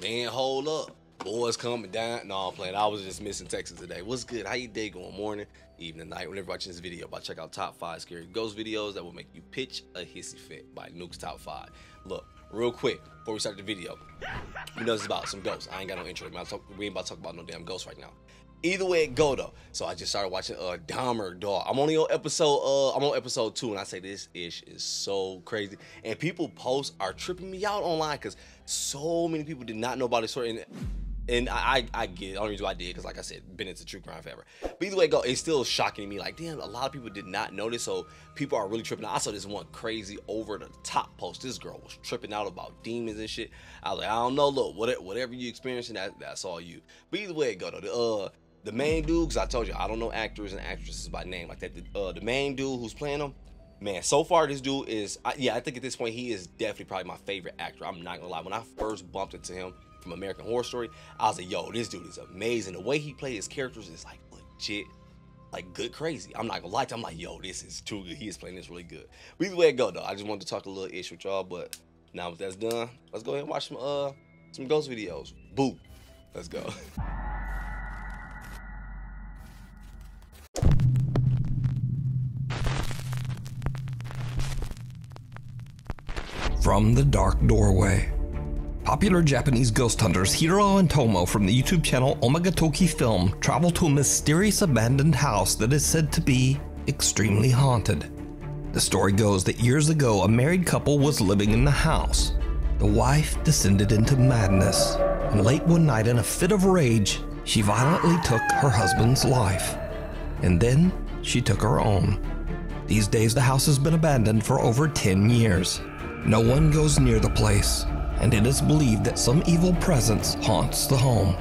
Man, hold up. Boys coming down. No, I'm playing. I was just missing Texas today. What's good? How you day going? Morning, evening, night. Whenever watching this video, about check out top five scary ghost videos that will make you pitch a hissy fit by Nuke's Top 5. Look, real quick, before we start the video, you know this is about some ghosts. I ain't got no intro. We ain't about to talk about no damn ghosts right now. Either way it go though. So I just started watching uh Dahmer dog. I'm only on episode uh I'm on episode two and I say this ish is so crazy. And people posts are tripping me out online because so many people did not know about this story. And and I, I, get it. The only reason why I did because, like I said, been into true crime forever. But either way, go. It's still shocking me. Like, damn, a lot of people did not notice. So people are really tripping. Out. I saw this one crazy over the top post. This girl was tripping out about demons and shit. I was like, I don't know. Look, whatever, whatever you experiencing, that that's all you. But either way, go though. The uh, the main dude, because I told you I don't know actors and actresses by name like that. The, uh, the main dude who's playing them, man. So far, this dude is, I, yeah, I think at this point he is definitely probably my favorite actor. I'm not gonna lie. When I first bumped into him from American Horror Story, I was like, yo, this dude is amazing. The way he played his characters is like legit, like good crazy. I'm not gonna lie to him. I'm like, yo, this is too good. He is playing this really good. But either way it go though, I just wanted to talk a little ish with y'all. But now that that's done, let's go ahead and watch some uh some ghost videos. Boo. Let's go. From the Dark Doorway. Popular Japanese ghost hunters Hiro and Tomo from the YouTube channel Omagatoki Film travel to a mysterious abandoned house that is said to be extremely haunted. The story goes that years ago a married couple was living in the house. The wife descended into madness, and late one night in a fit of rage, she violently took her husband's life. And then she took her own. These days the house has been abandoned for over 10 years. No one goes near the place, and it is believed that some evil presence haunts the home.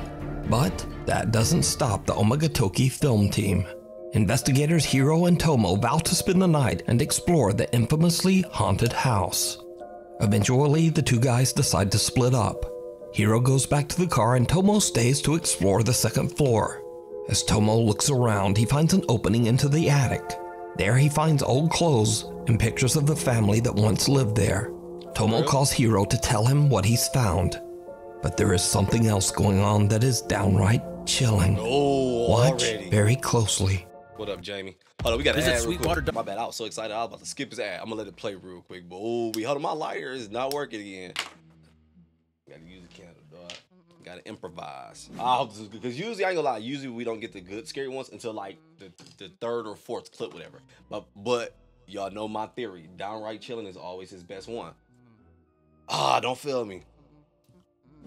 But that doesn't stop the Omagatoki film team. Investigators Hiro and Tomo vow to spend the night and explore the infamously haunted house. Eventually, the two guys decide to split up. Hiro goes back to the car and Tomo stays to explore the second floor. As Tomo looks around, he finds an opening into the attic. There he finds old clothes and pictures of the family that once lived there. Tomo calls Hiro to tell him what he's found. But there is something else going on that is downright chilling. Oh, Watch already. very closely. What up, Jamie? Hold on, we got to Visit ad real Sweetwater quick. My bad, I was so excited. I was about to skip his ad. I'm gonna let it play real quick. But oh, we hold on, my lighter is not working again. Gotta use the candle, dog. Gotta improvise. I hope this is good because usually I ain't gonna lie. Usually we don't get the good scary ones until like the, the third or fourth clip, whatever. But but y'all know my theory. Downright chilling is always his best one. Ah, don't feel me.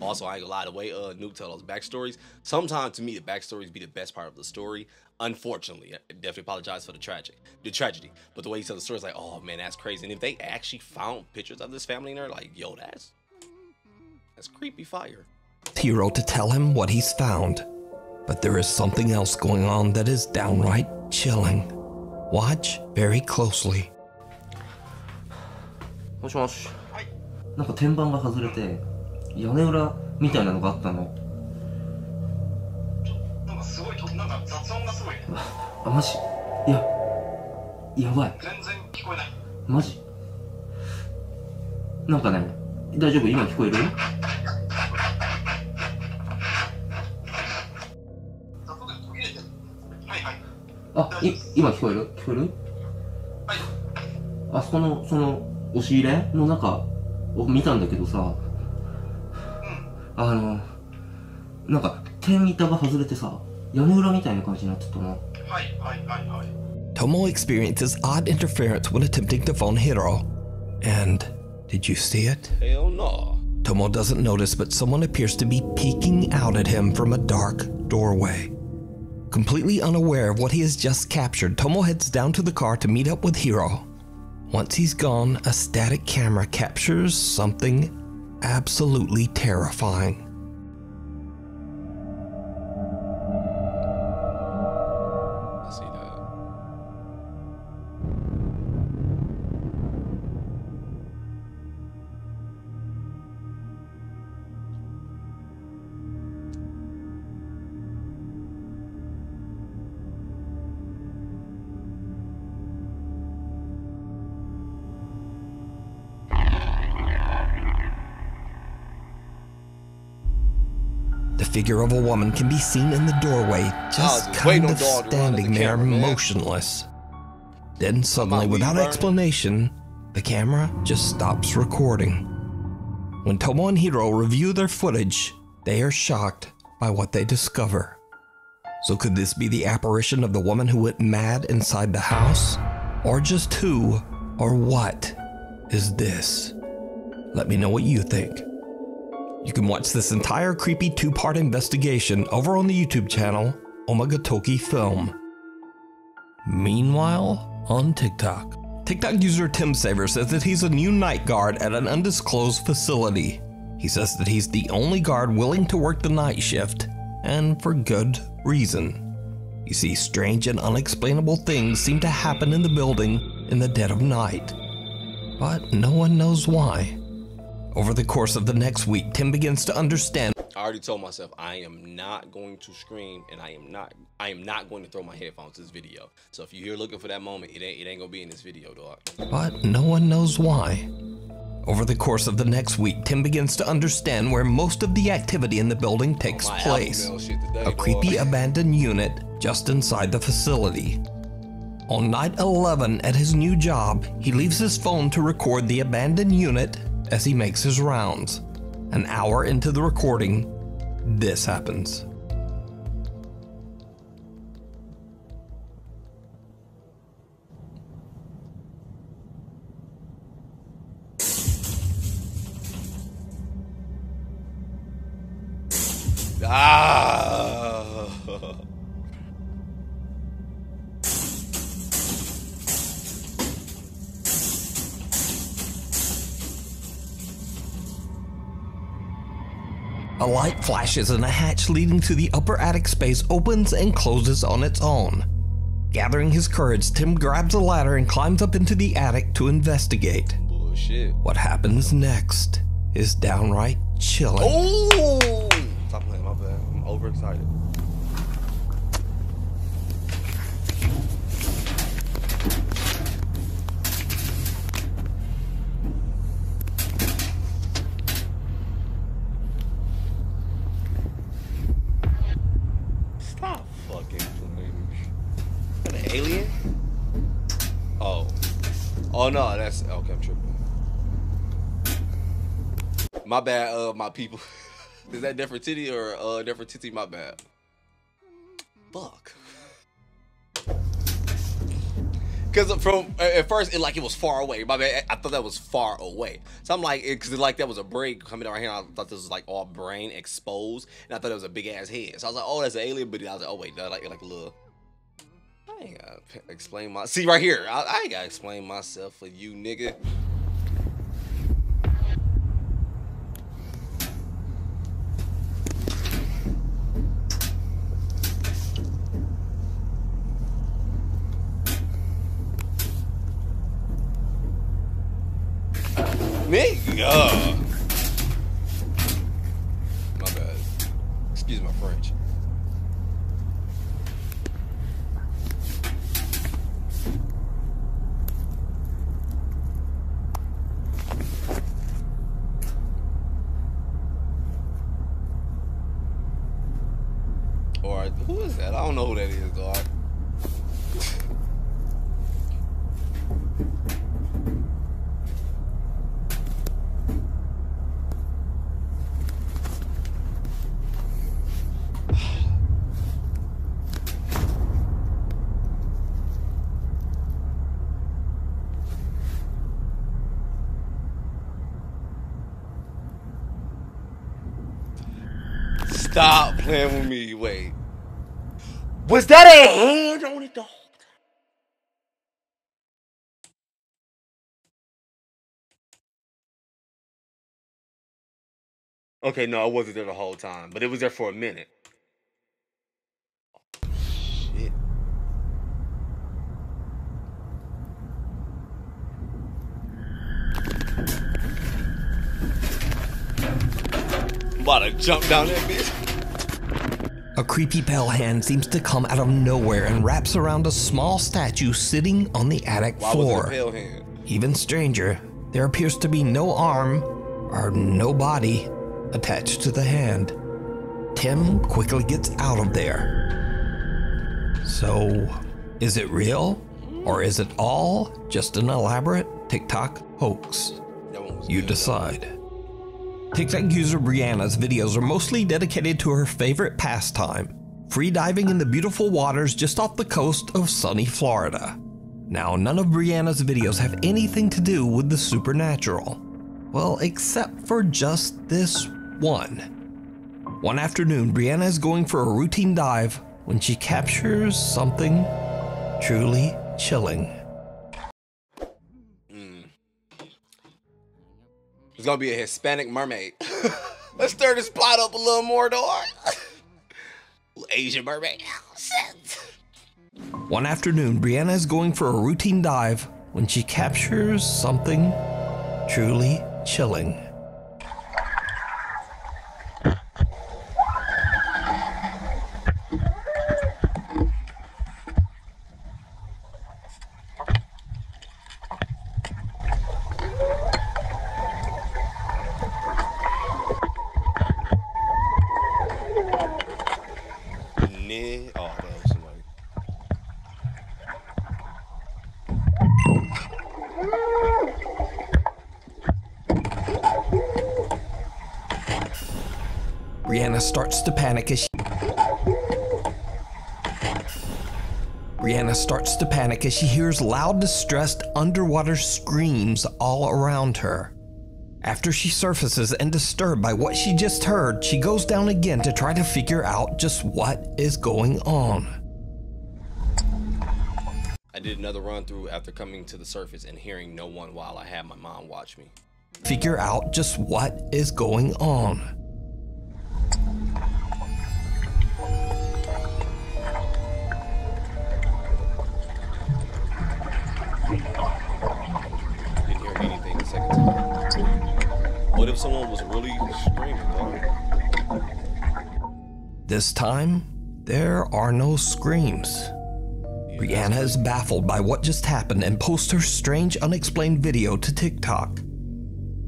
Also, I ain't gonna lie, the way uh Nuke tell those backstories, sometimes to me the backstories be the best part of the story. Unfortunately, I definitely apologize for the tragic, the tragedy. But the way he tells the story is like, oh man, that's crazy. And if they actually found pictures of this family in there, like, yo, that's that's creepy fire. Hiro to tell him what he's found. But there is something else going on that is downright chilling. Watch very closely. もしもし。なんか天板が外れて屋根裏みたいなのがあったの。なんかすごいとなんか雑音がすごいね。あマジ？いややばい。全然聞こえない。マジ？なんかね大丈夫？今聞こえる？あい今聞こえる聞こえるはいあそこのその押し入れの中を見たんだけどさあのなんか天板が外れてさ屋根裏みたいな感じになってたのはいはいはいはい Tomo experiences odd interference when attempting to phone Hiro. And did you see it? Hell no. Tomo doesn't notice, but someone appears to be peeking out at him from a dark doorway. Completely unaware of what he has just captured, Tomo heads down to the car to meet up with Hiro. Once he's gone, a static camera captures something absolutely terrifying. Figure of a woman can be seen in the doorway, just ah, waiting kind of Dawn to run at the standing there camera, motionless. Then suddenly, without explanation, the camera just stops recording. When Tomo and Hiro review their footage, they are shocked by what they discover. So, could this be the apparition of the woman who went mad inside the house? Or just who or what is this? Let me know what you think. You can watch this entire creepy two part investigation over on the YouTube channel Omagatoki Film. Meanwhile, on TikTok, TikTok user Tim Saver says that he's a new night guard at an undisclosed facility. He says that he's the only guard willing to work the night shift, and for good reason. You see, strange and unexplainable things seem to happen in the building in the dead of night, but no one knows why. Over the course of the next week, Tim begins to understand I already told myself I am not going to scream and I am not I am not going to throw my headphones to this video. So if you're here looking for that moment, it ain't it ain't gonna be in this video, dog. but no one knows why. Over the course of the next week, Tim begins to understand where most of the activity in the building takes My place Alpha male shit today, a dog. creepy abandoned unit just inside the facility. On night 11 at his new job, he leaves his phone to record the abandoned unit as he makes his rounds. An hour into the recording, this happens. Light flashes and a hatch leading to the upper attic space opens and closes on its own. Gathering his courage, Tim grabs a ladder and climbs up into the attic to investigate. Bullshit. What happens next is downright chilling. Oh! Stop playing, my bad. I'm overexcited. Stop fucking playing. An alien? Oh. Oh no, that's okay, I'm tripping. My bad, uh, my people. Is that different titty or uh different titty? My bad. Fuck. Cause from at first it like it was far away. My bad. I thought that was far away. So I'm like, because like that was a break coming down here. I thought this was like all brain exposed, and I thought it was a big ass head. So I was like, oh, that's an alien. But I was like, oh wait, no, like like a little. I ain't gotta explain my. See right here, I, I ain't gotta explain myself for you, nigga. Nigga. My bad. Excuse my French. Or who is that? I don't know who that is, dog. Stop playing with me. Wait. Was that a hand on it the whole time? Okay, no, I wasn't there the whole time, but it was there for a minute. Shit. I'm about to jump down that bitch. A creepy pale hand seems to come out of nowhere and wraps around a small statue sitting on the attic Why floor. it a pale hand? Even stranger, there appears to be no arm or no body attached to the hand. Tim quickly gets out of there. So, is it real? Or is it all just an elaborate TikTok hoax? That one was You decide. TikTok user Brianna's videos are mostly dedicated to her favorite pastime free diving in the beautiful waters just off the coast of sunny Florida. Now, none of Brianna's videos have anything to do with the supernatural. Well, except for just this one. One afternoon, Brianna is going for a routine dive when she captures something truly chilling. It's gonna be a Hispanic mermaid. Let's stir this plot up a little more, dog. Asian mermaid. One afternoon, Brianna is going for a routine dive when she captures something truly chilling. Brianna starts to panic as she hears loud, distressed underwater screams all around her. After she surfaces and disturbed by what she just heard, she goes down again to try to figure out just what is going on. I did another run through after coming to the surface and hearing no one while I had my mom watch me. Figure out just what is going on. If someone was really screaming? This time, there are no screams. Brianna is baffled by what just happened and posts her strange, unexplained video to TikTok.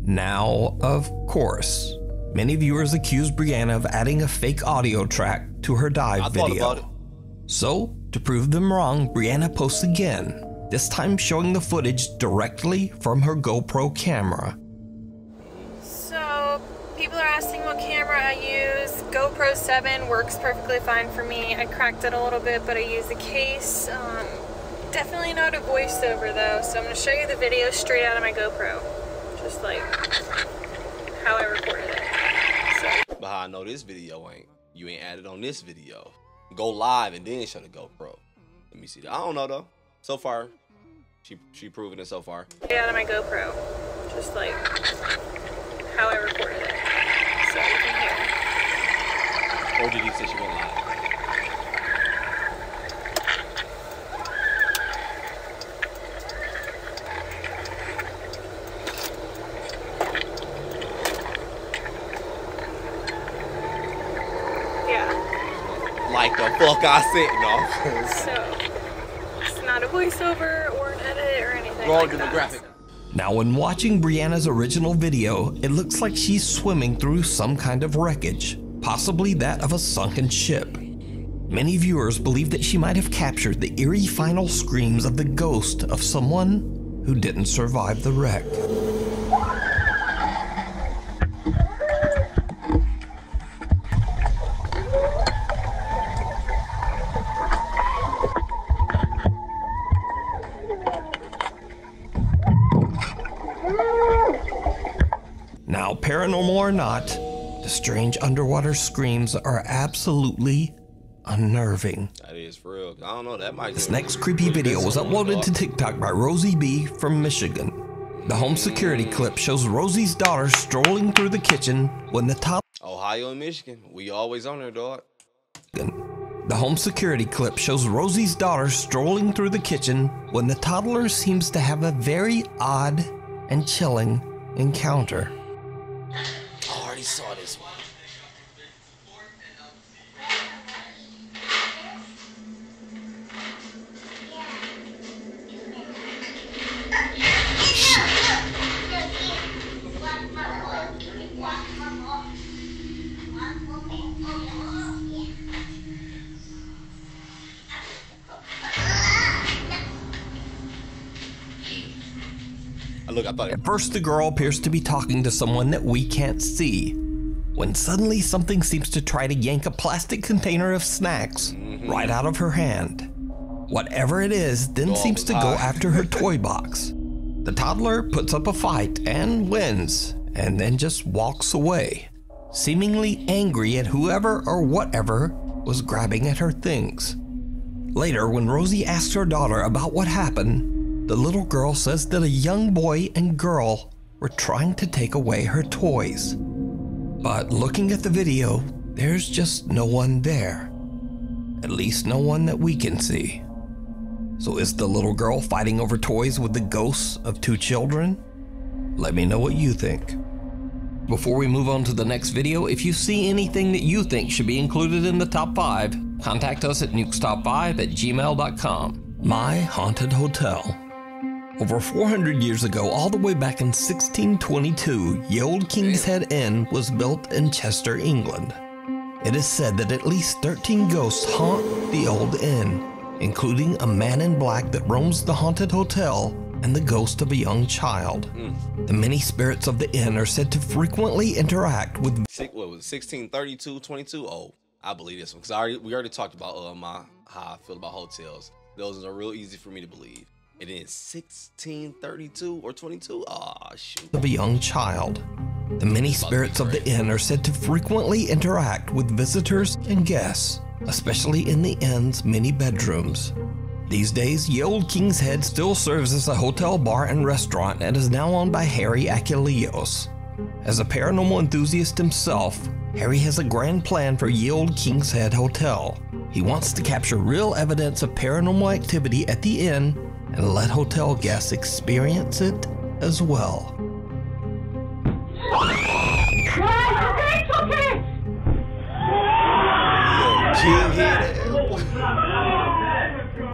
Now, of course, many viewers accuse Brianna of adding a fake audio track to her dive I video. about it. So, to prove them wrong, Brianna posts again, this time showing the footage directly from her GoPro camera. People are asking what camera I use. GoPro 7 works perfectly fine for me. I cracked it a little bit, but I use a case. Um, definitely not a voiceover though, so I'm going to show you the video straight out of my GoPro. Just like how I recorded it. So, But how I know this video ain't. You ain't added on this video. Go live and then show the GoPro. Let me see that. I don't know though. So far, she she proven it so far. straight out of my GoPro. Just like how I recorded it. So, you can hear. Or did he say she went live? Yeah. Like the fuck I said, no. So, it's not a voiceover or an edit or anything. Wrong like that. demographic. Now, when watching Brianna's original video, it looks like she's swimming through some kind of wreckage, possibly that of a sunken ship. Many viewers believe that she might have captured the eerie final screams of the ghost of someone who didn't survive the wreck. Now, paranormal or not, strange underwater screams are absolutely unnerving. That is for real. I don't know. That might. This next creepy video was uploaded to TikTok by Rosie B from Michigan. The home security clip shows Rosie's daughter strolling through the kitchen when the toddler. Ohio and Michigan. We always on there, dog. The home security clip shows Rosie's daughter strolling through the kitchen when the toddler seems to have a very odd and chilling encounter. I already saw this one. Look, I thought it At first, the girl appears to be talking to someone that we can't see. When suddenly something seems to try to yank a plastic container of snacks right out of her hand. Whatever it is then Dog seems to go after her toy box. The toddler puts up a fight and wins, and then just walks away, seemingly angry at whoever or whatever was grabbing at her things. Later, when Rosie asks her daughter about what happened, the little girl says that a young boy and girl were trying to take away her toys. But looking at the video, there's just no one there. At least no one that we can see. So is the little girl fighting over toys with the ghosts of two children? Let me know what you think. Before we move on to the next video, if you see anything that you think should be included in the top 5, contact us at nukestop5 at gmail.com. My Haunted Hotel. Over 400 years ago, all the way back in 1622, the Old King's Head Inn was built in Chester, England. It is said that at least 13 ghosts haunt the old inn, including a man in black that roams the haunted hotel and the ghost of a young child. The many spirits of the inn are said to frequently interact with what was it, 16, 32, 22? Oh, I believe this one because already, we already talked about uh, my how I feel about hotels. Those are real easy for me to believe. And then 16, 32 or 22? Ah, shoot. of a young child. The many spirits of the inn are said to frequently interact with visitors and guests, especially in the inn's many bedrooms. These days, Ye Old King's Head still serves as a hotel bar and restaurant and is now owned by Harry Achilleos. As a paranormal enthusiast himself, Harry has a grand plan for Ye Old King's Head Hotel. He wants to capture real evidence of paranormal activity at the inn and let hotel guests experience it as well.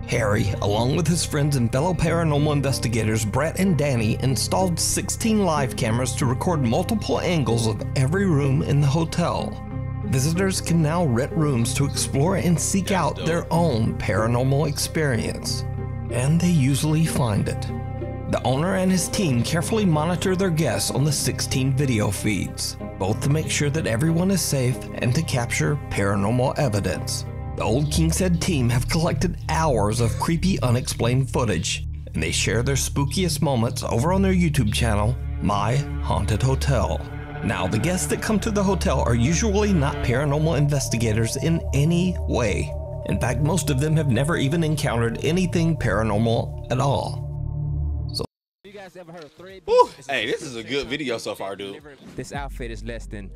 Harry, along with his friends and fellow paranormal investigators Brett and Danny, installed 16 live cameras to record multiple angles of every room in the hotel. Visitors can now rent rooms to explore and seek out their own paranormal experience, and they usually find it. The owner and his team carefully monitor their guests on the 16 video feeds, both to make sure that everyone is safe and to capture paranormal evidence. The Old King's Head team have collected hours of creepy, unexplained footage, and they share their spookiest moments over on their YouTube channel, My Haunted Hotel. Now, the guests that come to the hotel are usually not paranormal investigators in any way. In fact, most of them have never even encountered anything paranormal at all. So, You guys ever heard of thread Woo. beats? Hey, this is a good video so far, dude. This outfit is less than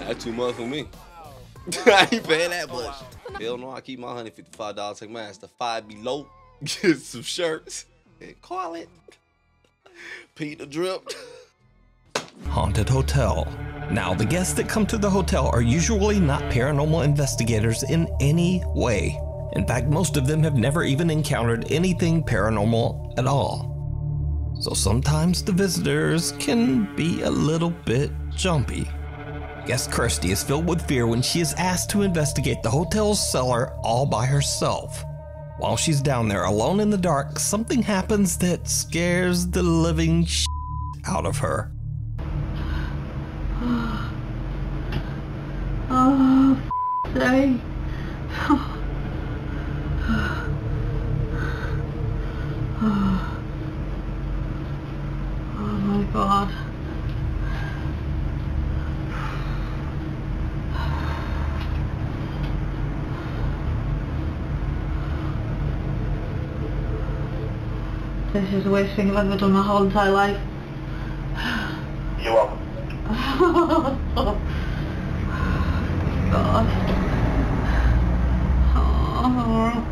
That's too much for me. I ain't paying that much. Hell no, I keep my hundred fifty five dollars. Take my ass to five below. Get some shirts and call it. Peter drip. Haunted Hotel. Now, the guests that come to the hotel are usually not paranormal investigators in any way. In fact, most of them have never even encountered anything paranormal at all. So sometimes the visitors can be a little bit jumpy. Guest Kirsty is filled with fear when she is asked to investigate the hotel's cellar all by herself. While she's down there alone in the dark, something happens that scares the living sh- out of her. Oh, day. Oh my god. This is the worst thing I've ever done my whole entire life. You're welcome. God. Oh.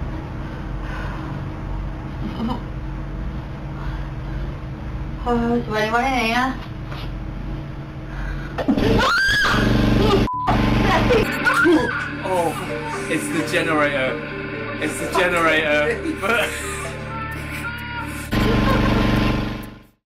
Oh, is there anyone? Oh, it's the generator. It's the generator.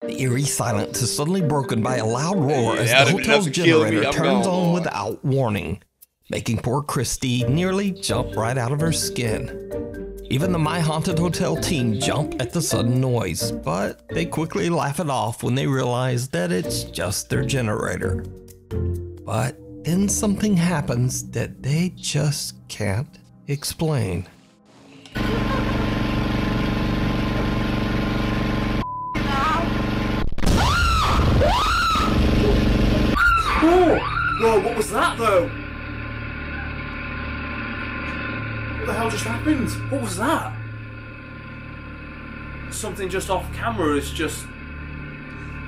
The eerie silence is suddenly broken by a loud roar as Yeah, the hotel's that's kill me. generator turns on boy. without warning, making poor Kirsty nearly jump right out of her skin. Even the My Haunted Hotel team jump at the sudden noise, but they quickly laugh it off when they realize that it's just their generator. But then something happens that they just can't explain. Whoa, what was that though? What the hell just happened? What was that? Something just off camera is just.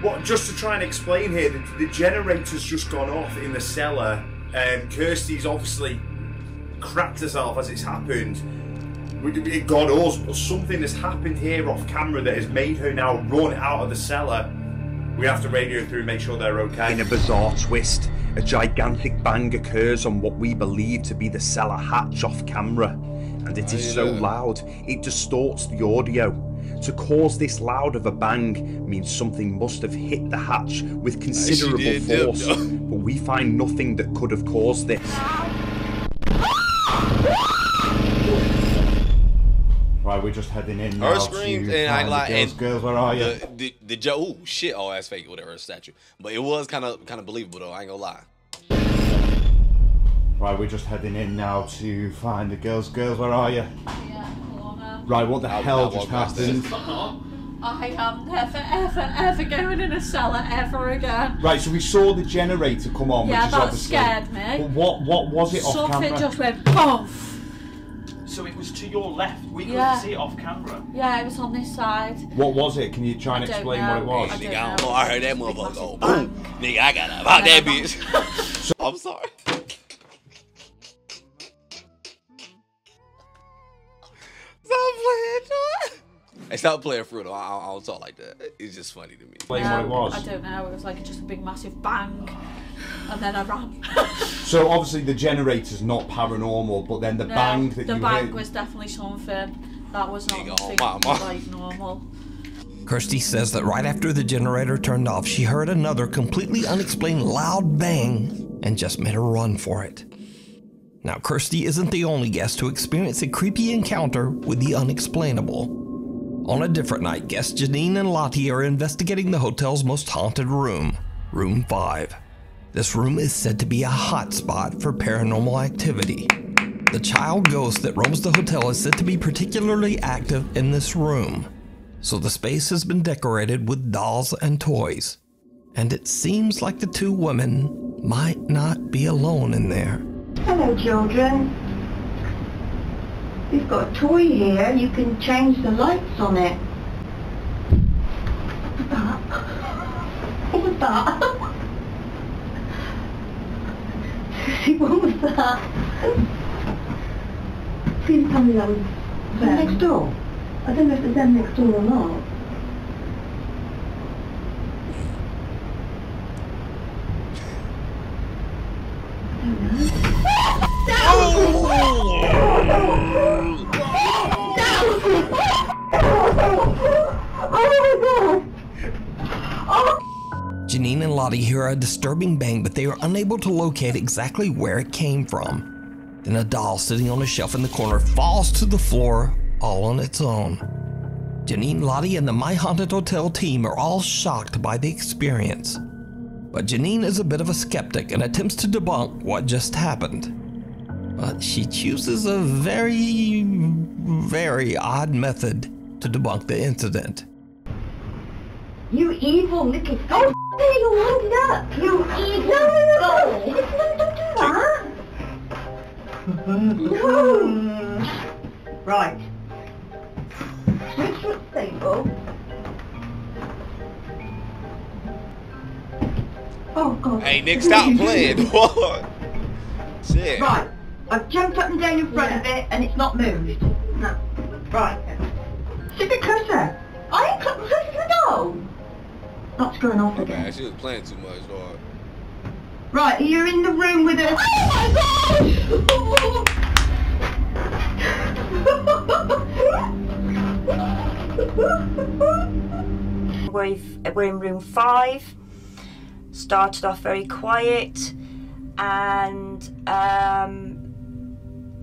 What? Just to try and explain here, the, the generator's just gone off in the cellar, and Kirsty's obviously cracked herself as it's happened. We- It got us, but something has happened here off camera that has made her now run out of the cellar. We have to radio through and make sure they're okay. In a bizarre twist, a gigantic bang occurs on what we believe to be the cellar hatch off camera, and it is so loud it distorts the audio. To cause this loud of a bang means something must have hit the hatch with considerable force, but we find nothing that could have caused this. Right, we're just heading in now Her screams and I like girls. and girls, where are you? The, the, the Joe, oh shit, oh that's fake, whatever statue. But it was kind of kind of believable though. I ain't gonna lie. Right, we're just heading in now to find the girls. Girls, where are you? Right, what the I'll- hell I'll just walk past this. happened? I am never, ever, ever going in a cellar ever again. Right, so we saw the generator come on, Yeah, which is that scared me. But what what was it off Something camera? just went boom. So it was to your left. We couldn't see it off camera. Yeah, it was on this side. What was it? Can you try and I don't explain know. what it was? I don't I don't know. know. I heard that motherfucker go boom. Nigga, I got about that bitch. I'm sorry. Playing, John. Hey, stop playing for real. I, I, I don't talk like that. It's just funny to me. Explain what it was. Um, I don't know. It was like just a big massive bang, and then I ran. So obviously the generator's not paranormal, but then the No, bang that the you bang heard. was definitely something that was not Nigga, nothing mama. like normal. Kirsty says that right after the generator turned off, she heard another completely unexplained loud bang and just made a run for it. Now, Kirsty isn't the only guest to experience a creepy encounter with the unexplainable. On a different night, guests Janine and Lottie are investigating the hotel's most haunted room, Room 5. This room is said to be a hotspot for paranormal activity. The child ghost that roams the hotel is said to be particularly active in this room so the space has been decorated with dolls and toys. And it seems like the two women might not be alone in there. Hello, children. We've got a toy here. You can change the lights on it. What was that? What was that? Susie, what was that? Please tell me that was them next door. I don't know if it's them next door or not. Janine and Lottie hear a disturbing bang, but they are unable to locate exactly where it came from. Then a doll sitting on a shelf in the corner falls to the floor all on its own. Janine, Lottie, and the My Haunted Hotel team are all shocked by the experience. But Janine is a bit of a skeptic and attempts to debunk what just happened. But she chooses a very, very odd method to debunk the incident. You evil little... Oh, there you wound up! You evil... No, no, no, no! Don't do that! No! Right. Switch foot stable. Oh, God. Hey, Nick, stop playing. What? Shit. Right. I've jumped up and down in front of it and it's not moved. No. Right. Sit a bit closer. I ain't close to the door. Not going off My again. bad. She was playing too much, dog. Right, you're in the room with us. Oh my We've, we're in room five. Started off very quiet, and um,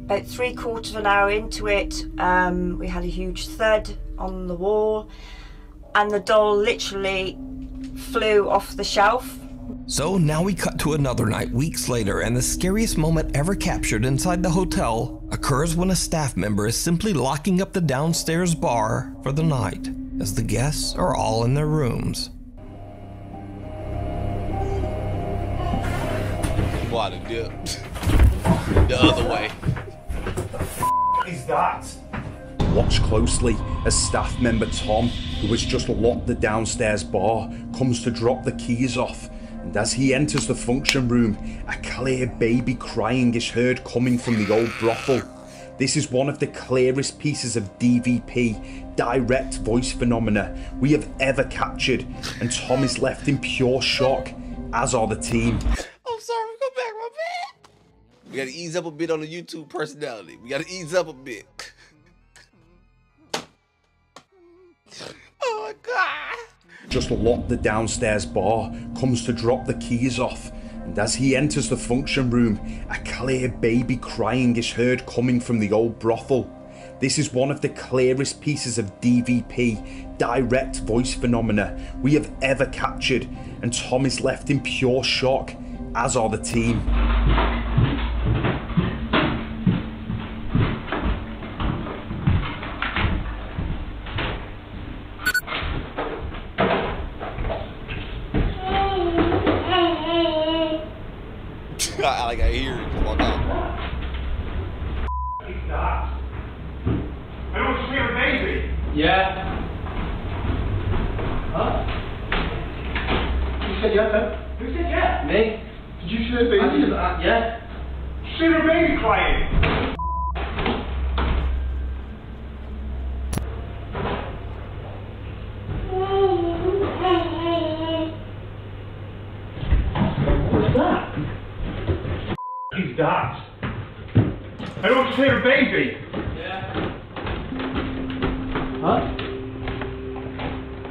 about three quarters of an hour into it, um, we had a huge thud on the wall, and the doll literally flew off the shelf. So now we cut to another night weeks later, and the scariest moment ever captured inside the hotel occurs when a staff member is simply locking up the downstairs bar for the night, as the guests are all in their rooms. Why the dip? the other way. Is that? Watch closely as staff member Tom, who has just locked the downstairs bar, comes to drop the keys off. And as he enters the function room, a clear baby crying is heard coming from the old brothel. This is one of the clearest pieces of DVP, direct voice phenomena, we have ever captured, and Tom is left in pure shock, as are the team. We gotta ease up a bit on the YouTube personality. We gotta ease up a bit. oh god. just locked the downstairs bar, comes to drop the keys off. And as he enters the function room, a clear baby crying is heard coming from the old brothel. This is one of the clearest pieces of DVP, direct voice phenomena, we have ever captured, and Tom is left in pure shock, as are the team. I like I hear it. Walk out. Is that? I don't see a baby. Yeah. Huh? You said yes, huh? Who said yeah? Me. Did you see a baby? I said, uh, yeah. See a baby crying. What's that? Is that? I don't see a baby. Yeah. Huh?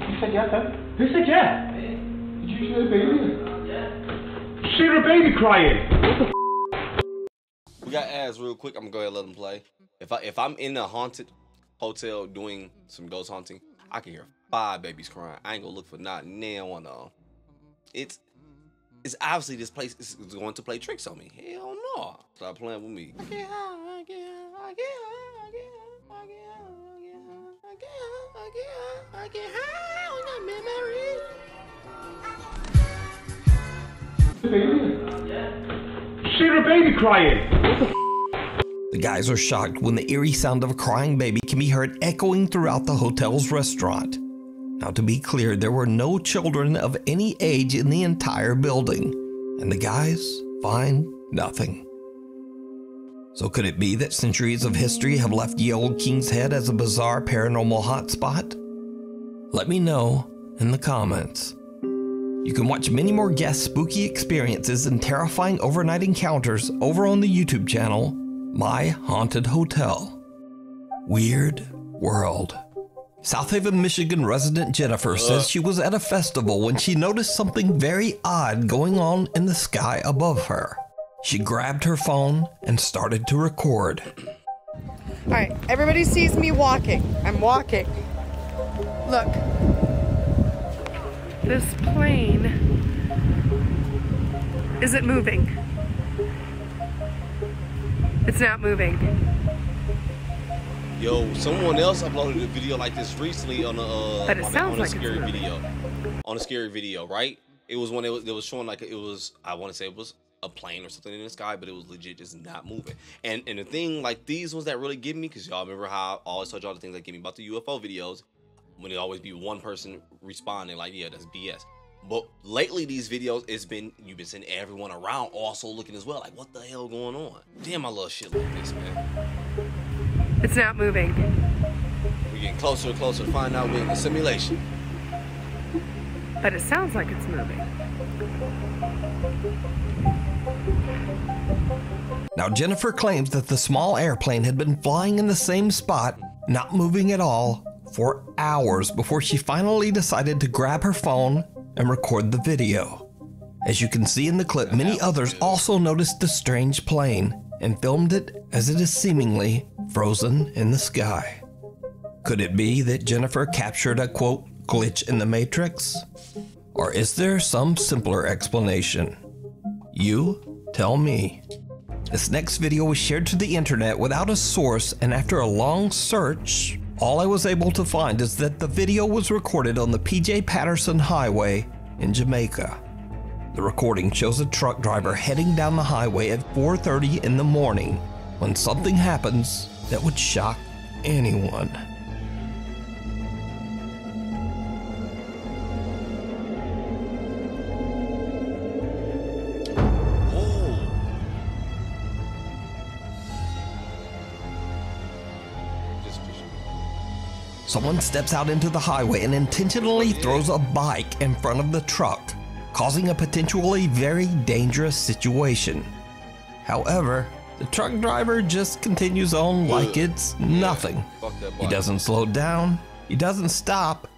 You said yes, huh? Who said yeah? Did you see a baby? Yeah. See a baby crying. We got ads real quick. I'm gonna go ahead and let them play. If I if I'm in a haunted hotel doing some ghost haunting, I can hear five babies crying. I ain't gonna look for not near one of them. It's it's obviously this place is is going to play tricks on me. Hell no. Stop playing with me. See a baby crying. The guys are shocked when the eerie sound of a crying baby can be heard echoing throughout the hotel's restaurant. Now, to be clear, there were no children of any age in the entire building, and the guys find nothing. So, could it be that centuries of history have left Ye Old King's Head as a bizarre paranormal hotspot? Let me know in the comments. You can watch many more guest spooky experiences and terrifying overnight encounters over on the YouTube channel, My Haunted Hotel. Weird World. South Haven, Michigan resident Jennifer says she was at a festival when she noticed something very odd going on in the sky above her. She grabbed her phone and started to record. All right, everybody sees me walking. I'm walking. Look. This plane isn't moving. It's not moving. Yo, someone else uploaded a video like this recently on a uh, But it on, a- sounds on a like it's scary video. On a scary video, right? It was when it was, it was showing like it was I want to say it was a plane or something in the sky, but it was legit just not moving. And and the thing like these ones that really get me because y'all remember how I always told y'all the things that get me about the UFO videos when it always be one person responding like yeah that's BS. But lately these videos it's been you've been seeing everyone around also looking as well like what the hell going on? Damn, I love shit like this, man. It's not moving. We're getting closer and closer to find out we're in a simulation. But it sounds like it's moving. Now, Jennifer claims that the small airplane had been flying in the same spot, not moving at all, for hours before she finally decided to grab her phone and record the video. As you can see in the clip, many others also noticed the strange plane, and filmed it as it is seemingly frozen in the sky. Could it be that Jennifer captured a quote glitch in the Matrix? Or is there some simpler explanation? You tell me. This next video was shared to the internet without a source, and after a long search, all I was able to find is that the video was recorded on the PJ Patterson Highway in Jamaica. The recording shows a truck driver heading down the highway at 4:30 in the morning when something happens that would shock anyone. Someone steps out into the highway and intentionally throws a bike in front of the truck, causing a potentially very dangerous situation. However, the truck driver just continues on like it's nothing. He doesn't slow down, he doesn't stop,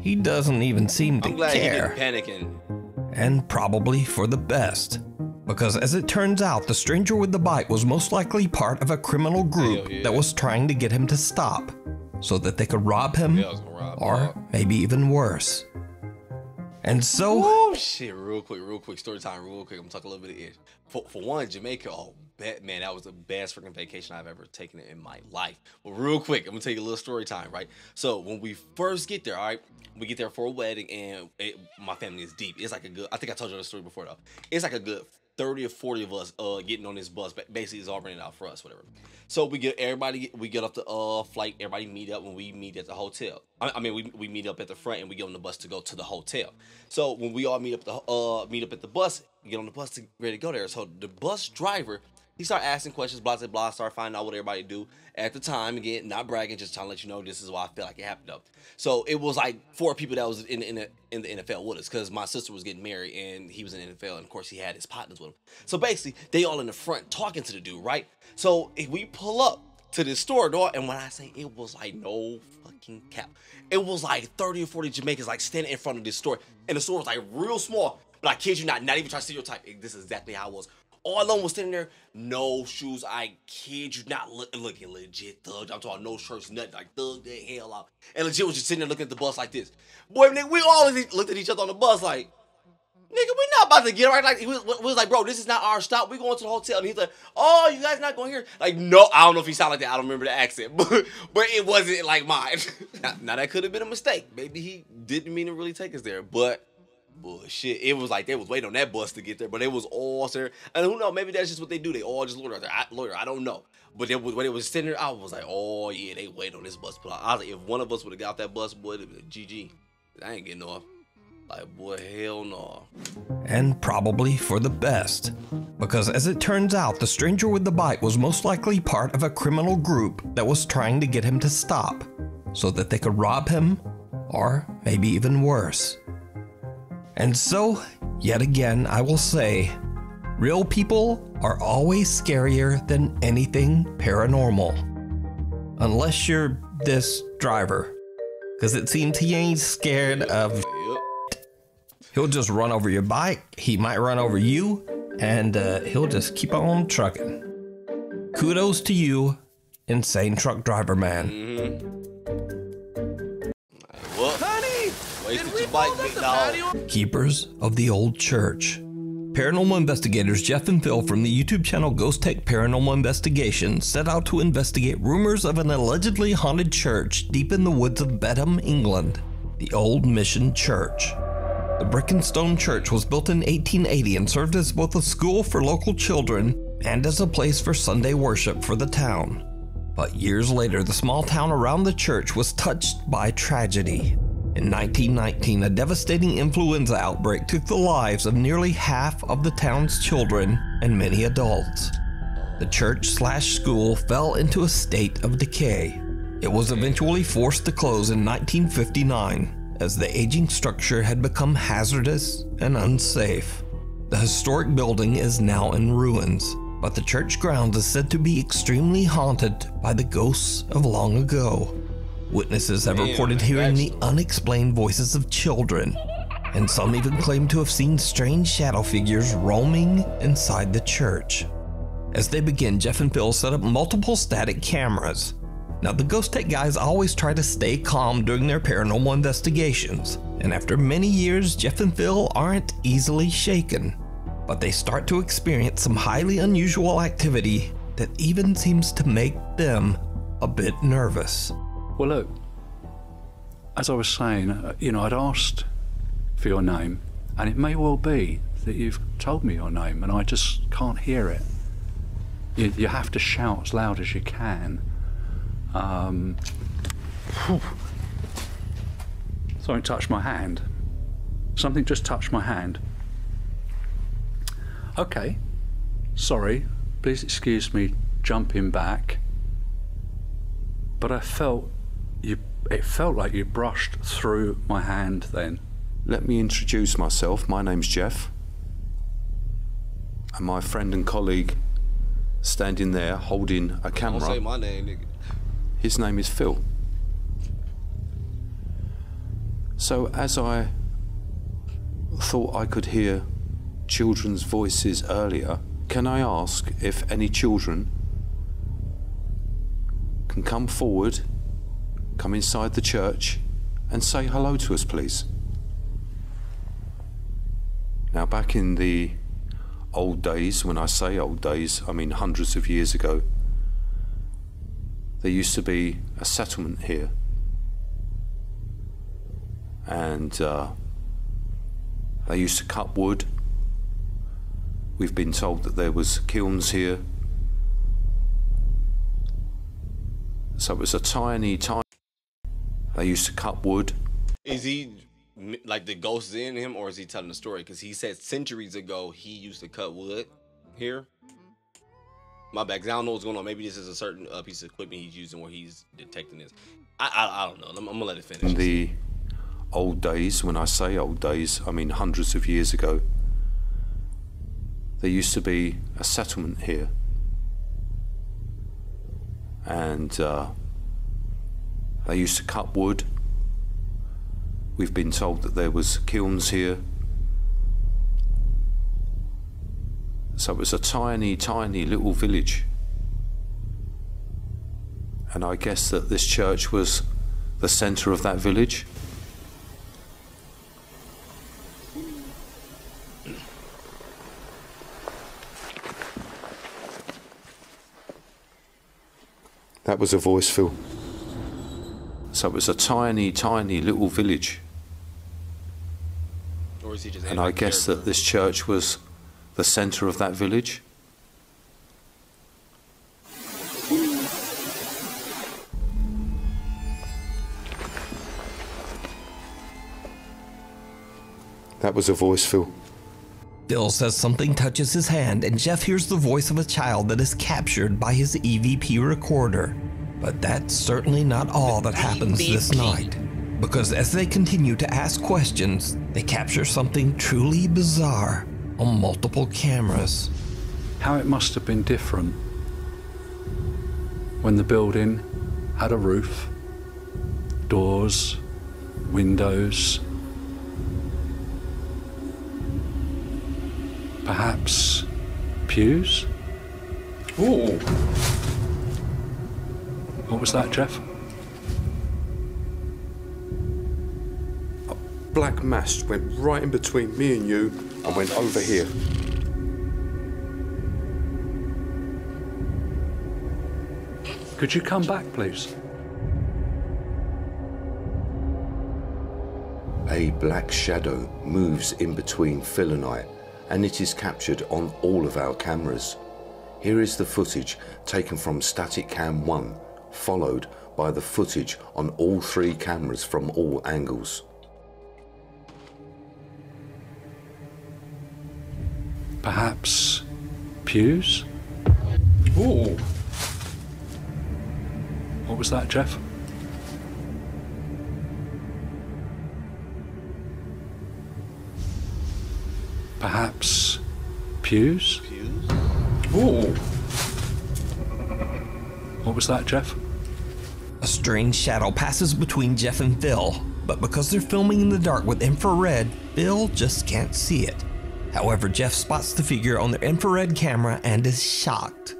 he doesn't even seem to I'm glad care he didn't panicking. and probably for the best. Because as it turns out, the stranger with the bike was most likely part of a criminal group that was trying to get him to stop so that they could rob him Yeah, I was gonna rob or Bob. maybe even worse. And so, Oh shit! Real quick, real quick, story time, real quick. I'm talking a little bit of it. For, for one, Jamaica. Oh, bet, man, that was the best freaking vacation I've ever taken in my life. Well, real quick, I'm gonna tell you a little story time, right? So when we first get there, all right, we get there for a wedding, and it, my family is deep. It's like a good. I think I told you the story before though. It's like a good 30 or 40 of us uh getting on this bus but basically it's all rented out for us whatever. So we get everybody we get off the uh flight everybody meet up when we meet at the hotel. I, I mean we, we meet up at the front and we get on the bus to go to the hotel. So when we all meet up the uh meet up at the bus get on the bus to ready to go there. So the bus driver he started asking questions, blah blah blah. Start finding out what everybody do at the time. Again, not bragging, just trying to let you know this is why I feel like it happened. Though. So it was like four people that was in in the, in the NFL with us because my sister was getting married and he was in the NFL and of course he had his partners with him. So basically, they all in the front talking to the dude, right? So if we pull up to the store door, and when I say it was like no fucking cap, it was like 30 or 40 Jamaicans like standing in front of this store, and the store was like real small. But I kid you not, not even trying to stereotype. This is exactly how it was. All alone was sitting there, no shoes. I kid you not, look, looking legit thug. I'm talking no shirts, nothing. Like thug the hell out. And legit was just sitting there looking at the bus like this. Boy, nigga, we all looked at each other on the bus like, nigga, we not about to get right. Like, we was, was like, bro, this is not our stop. We going to the hotel. And he's like, oh, you guys not going here? Like, no, I don't know if he sounded like that. I don't remember the accent, but but it wasn't like mine. now, now, that could have been a mistake. Maybe he didn't mean to really take us there, but bullshit. It was like they was waiting on that bus to get there, but it was all there. And who knows? Maybe that's just what they do. They all just loiter out there. I, loiter. I don't know. But it was, when it was sitting there, I was like, oh yeah, they wait on this bus. But I was like, if one of us would have got that bus, boy, it'd been GG. I ain't getting off. Like, boy, hell no. and probably for the best. Because as it turns out, the stranger with the bike was most likely part of a criminal group that was trying to get him to stop so that they could rob him, or maybe even worse. And so, yet again, I will say, real people are always scarier than anything paranormal. Unless you're this driver. Because it seems he ain't scared of. He'll just run over your bike, he might run over you, and uh, he'll just keep on trucking. Kudos to you, insane truck driver man. What? Wasted your bike, big dog. Keepers of the Old Church. Paranormal investigators Jeff and Phil from the YouTube channel Ghost Tech Paranormal Investigation set out to investigate rumors of an allegedly haunted church deep in the woods of Bedham, England, the Old Mission Church. The brick and stone church was built in 1880 and served as both a school for local children and as a place for Sunday worship for the town. But years later, the small town around the church was touched by tragedy. In 1919, a devastating influenza outbreak took the lives of nearly half of the town's children and many adults. The church slash school fell into a state of decay. It was eventually forced to close in 1959 as the aging structure had become hazardous and unsafe. The historic building is now in ruins, but the church grounds is said to be extremely haunted by the ghosts of long ago. Witnesses have reported hearing the unexplained voices of children, and some even claim to have seen strange shadow figures roaming inside the church. As they begin, Jeff and Phil set up multiple static cameras. Now, the Ghost Tech guys always try to stay calm during their paranormal investigations, and after many years, Jeff and Phil aren't easily shaken. But they start to experience some highly unusual activity that even seems to make them a bit nervous. Well, look, as I was saying, uh, you know, I'd asked for your name, and it may well be that you've told me your name, and I just can't hear it. You, you have to shout as loud as you can. Um, something touched my hand. Something just touched my hand. Okay, sorry. Please excuse me jumping back. But I felt you. It felt like you brushed through my hand then. Let me introduce myself. My name's Jeff. And my friend and colleague standing there holding a camera. Don't say my name, nigga. His name is Phil. So, as I thought I could hear children's voices earlier, can I ask if any children can come forward, come inside the church, and say hello to us, please? Now, back in the old days, when I say old days, I mean hundreds of years ago, there used to be a settlement here. And uh, they used to cut wood. We've been told that there was kilns here. So it was a tiny, tiny. They used to cut wood. Is he like the ghost is in him, or is he telling the story? Because he said centuries ago he used to cut wood here. My bad, 'cause I don't know what's going on. Maybe this is a certain uh, piece of equipment he's using where he's detecting this. I I, I don't know. I'm, I'm gonna let it finish. In the old days, when I say old days, I mean hundreds of years ago, there used to be a settlement here. And uh, they used to cut wood. We've been told that there was kilns here. So it was a tiny, tiny little village. And I guess that this church was the centre of that village. That was a voice, Phil. So it was a tiny, tiny little village. Or is he just And I guess that this church was the centre of that village. That was a voice, Phil. Phil says something touches his hand, and Jeff hears the voice of a child that is captured by his EVP recorder. But that's certainly not all that happens this night. Because as they continue to ask questions, they capture something truly bizarre on multiple cameras. How it must have been different when the building had a roof, doors, windows, perhaps pews? Ooh. What was that, Jeff? A black mass went right in between me and you and went over here. Could you come back, please? A black shadow moves in between Phil and I, and it is captured on all of our cameras. Here is the footage taken from Static Cam 1, followed by the footage on all three cameras from all angles. Perhaps pews? Ooh. What was that, Jeff? Perhaps pews? Pews? Ooh. What was that, Jeff? Strange shadow passes between Jeff and Phil, but because they're filming in the dark with infrared, Phil just can't see it. However, Jeff spots the figure on their infrared camera and is shocked.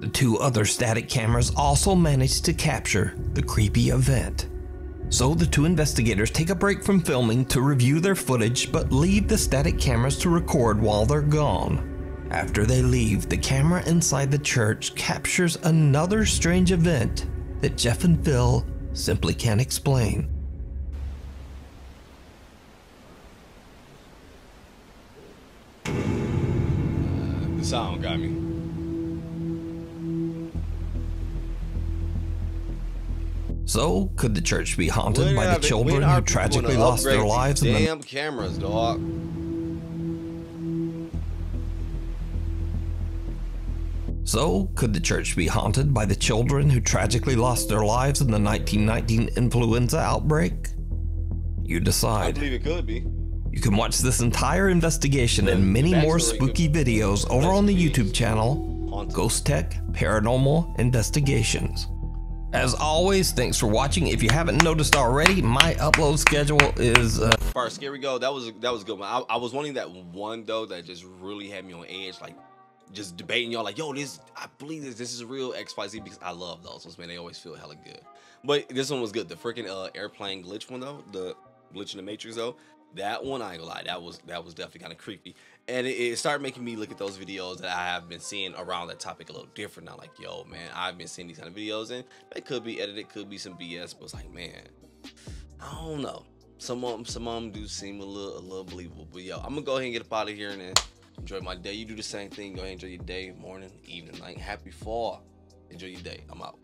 The two other static cameras also manage to capture the creepy event. So the two investigators take a break from filming to review their footage but leave the static cameras to record while they're gone. After they leave, the camera inside the church captures another strange event that Jeff and Phil simply can't explain. Uh, the sound got me. So, could the church be haunted by the children who tragically lost their lives in the Damn cameras, dog. So, could the church be haunted by the children who tragically lost their lives in the 1919 influenza outbreak? You I decide. believe it could be. You can watch this entire investigation and many more spooky videos over on the YouTube channel Ghost Tech Paranormal Investigations. As always, thanks for watching. If you haven't noticed already, my upload schedule is uh, Far scary go. That was that was a good one. I, I was wanting that one though that just really had me on edge, like just debating y'all like, yo, this I believe this this is a real X Y Z because I love those ones, man. They always feel hella good. But this one was good. The freaking uh, airplane glitch one though, the glitch in the Matrix though, that one I ain't gonna lie, that was that was definitely kind of creepy, and it, it started making me look at those videos that I have been seeing around that topic a little different now. Like, yo, man, I've been seeing these kind of videos and they could be edited, could be some BS, but it's like, man, I don't know. Some of them, some of them do seem a little, a little believable. But yo, I'm gonna go ahead and get up out of here and then Enjoy my day. You do the same thing. Go ahead, enjoy your day, morning, evening, night. Happy fall. Enjoy your day. I'm out.